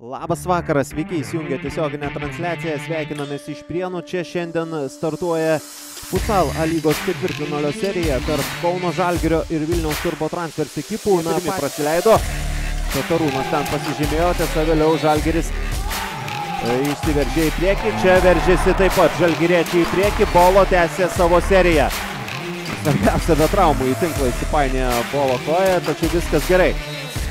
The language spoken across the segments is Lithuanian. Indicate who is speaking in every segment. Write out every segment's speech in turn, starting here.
Speaker 1: Labas vakaras, sveiki įsijungę tiesioginę transliaciją, sveikinamės iš Prienų. Čia šiandien startuoja Futsal A lygos ketvirtfinalio serija tarp Kauno Žalgirio ir Vilniaus Turbo Transfers ekipų. Na, pirmie praleido, Tatarūnas ten pasižymėjo, tiesa vėliau Žalgiris e, išsiveržė į priekį. Čia veržėsi taip pat Žalgiriečiai į priekį, Bolo tęsė savo seriją. Svarbiausia be traumų į tinklą įsipainėjo Bolo koja, tačiau viskas gerai.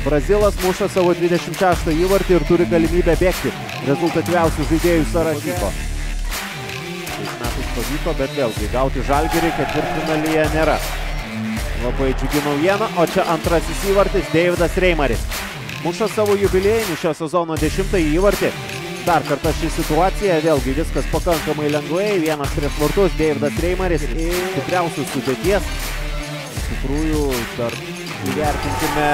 Speaker 1: Brazilas muša savo 26 įvartį ir turi galimybę bėgti rezultatyviausių žaidėjų sąraše. Šiais metais pavyko, bet vėlgi gauti žalgerį ketvirtfinalyje nėra. Labai džiugi naujiena, o čia antrasis įvartis Deividas Reimaris. Muša savo jubiliejinį šio sezono dešimtąjį įvartį. Dar kartą ši situacija, vėlgi viskas pakankamai lengvai, vienas prieš vartus, Deividas Reimaris ir stipriausios sudėties. Iš tikrųjų, dar įvertinkime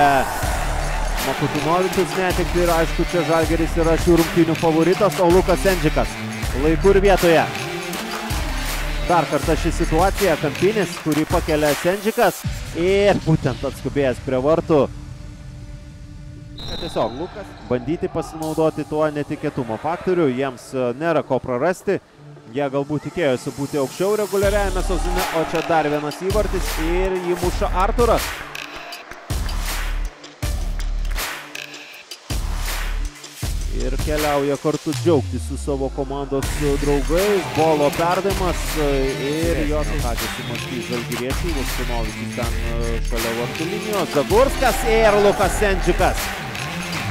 Speaker 1: Makutinovičius netikti ir aišku, čia Žalgeris yra šių rungtynių favoritas, o Lukas Endžikas laiku ir vietoje. Dar kartą ši situacija, kampinis, kurį pakelia Sendžikas ir būtent atskubėjęs prie vartų. Tiesiog Lukas bandyti pasinaudoti tuo netikėtumo faktoriu, jiems e, nėra ko prarasti. Jie galbūt tikėjosi būti aukščiau reguliariajame sezone, o čia dar vienas įvartis ir jį muša Arturas. Ir keliauja kartu džiaugtis su savo komandos draugais. Bolo perdavimas ir jos sakėsi mąstys žalgyriečiai, Vaskinovičius ten e, šalia vartų linijos, Zagurskas ir Lukas Sendžikas.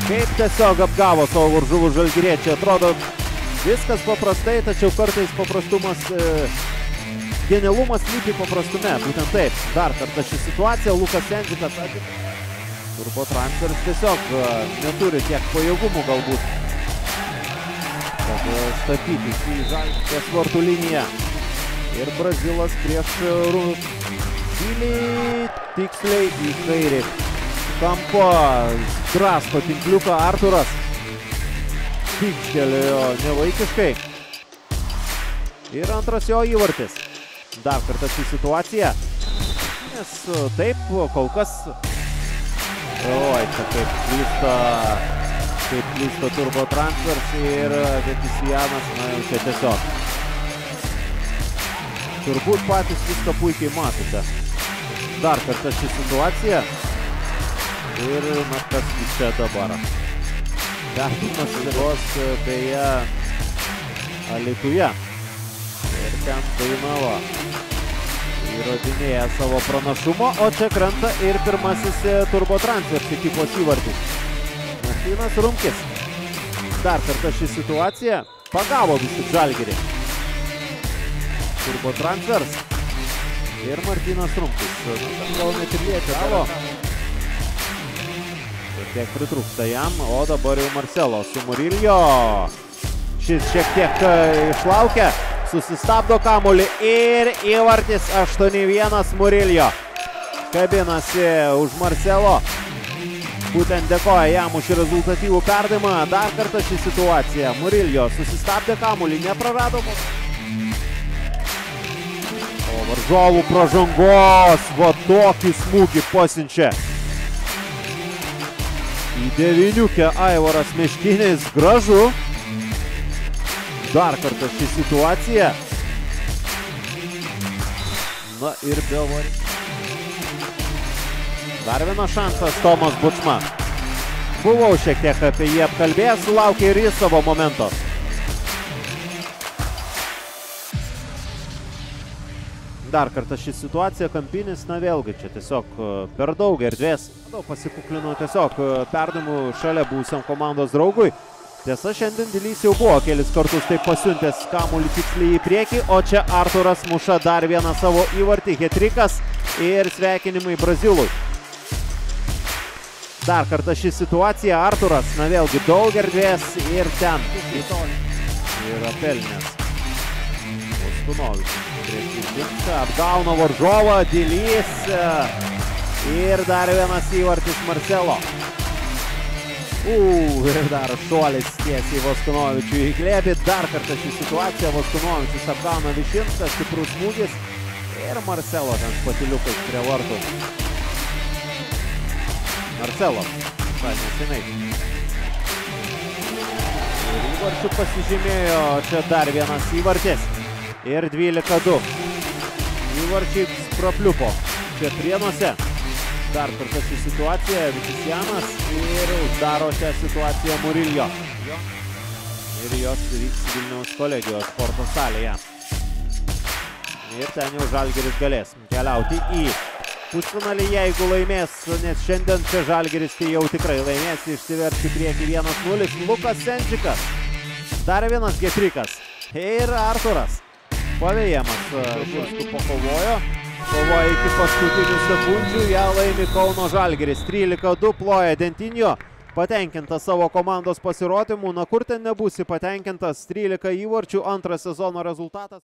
Speaker 1: Kaip tiesiog apgavo savo varžovų žalgyriečiai. Atrodo viskas paprastai, tačiau kartais paprastumas, e, genialumas lypi paprastume. Būtent taip. Dar kartą ši situacija, Lukas Sendžikas Turbo transferis tiesiog e, neturi tiek pajėgumų galbūt kad e, statytis į žalgės vartų liniją. Ir Brazilas prieš Giliai tiksliai į kairį. Kampo drasko tinkliuką Arturas. Tikštelėjo nevaikiškai. Ir antras jo įvartis. Dar kartą šį situaciją. Nes e, taip, kol kas... Oi, čia kaip klysta kaip klysta turbo transfers ir Vetisijanas, na jau čia tiesiog. Turbūt patys viską puikiai matote. Dar kartą ši situacija. Ir, na, kas čia dabar. Perdavimas ligos beje Alituje. Ir ten Dainava įrodinėja savo pranašumą, o čia krenta ir pirmasis turbo transfers ekipos įvartis. Martynas Rumkis. Dar kartą ši situacija pagavo vis tik Žalgirį. Turbo transfers. Ir Martynas Rumkis. Gal net ir liečia. Šiek tiek pritrūksta jam, o dabar jau Marcelo su Muriljo. Šis šiek tiek e, išlaukia, susistabdo kamulį ir įvartis 8-1 Muriljo. Kabinasi už Marcelo. Būtent dėkoja jam už rezultatyvų perdavimą. Dar kartą ši situacija. Muriljo susistabdė kamulį, neprarado. O varžovų pražangos, va tokį smūgį pasinčia. Į deviniukę Aivaras Meškinis gražu. Dar kartą ši situacija. Na ir be varį. Dar vienas šansas Tomas Bučma. Buvau šiek tiek apie jį apkalbėjęs, sulaukė ir jis savo momento. Dar kartą ši situacija, kampinis, na vėlgi, čia tiesiog e, per daug erdvės. Pasikuklino tiesiog e, perdavimu šalia būsiam komandos draugui. Tiesa, šiandien Dilys jau buvo kelis kartus taip pasiuntęs kamuolį tiksliai į priekį, o čia Arturas muša dar vieną savo įvartį, hetrikas ir sveikinimai Brazilui. Dar kartą ši situacija. Arturas, na vėlgi daug erdvės ir ten. Yra pelnės. Ostunovičius. Prieš apgauna varžovą, Dilys. Ir dar vienas įvartis Marcelo. Uuu, ir dar šuolis tiesiai Vostunovičiui į glėbį. Dar kartą ši situacija. Vostunovičius apgauna Višinską, stiprus smūgis. Ir Marcelo ten patiliukas prie vartų. Marcelo. Visai nesenai. įvarčių pasižymėjo čia dar vienas įvartis. Ir 12-2. Įvarčiai prapliupo čia prienuose. Dar kartą ši situacija, Vitisjanas ir uždaro šią situaciją Muriljo. Ir jos vyks Vilniaus kolegijos sporto salėje. Ir ten jau Žalgiris galės keliauti į pusfinalį, jeigu laimės, nes šiandien čia Žalgiris tai jau tikrai laimės, išsiverti prieki 1-0. Lukas Senčikas, dar vienas getrikas ir Arturas. Pavėjamas Žursku pakovojo, kovoja iki paskutinių sekundžių, ją laimi Kauno Žalgiris. 13-2 ploja Dentinio, patenkintas savo komandos pasirodymu, na kur ten nebūsi patenkintas, 13 įvarčių, antras sezono rezultatas.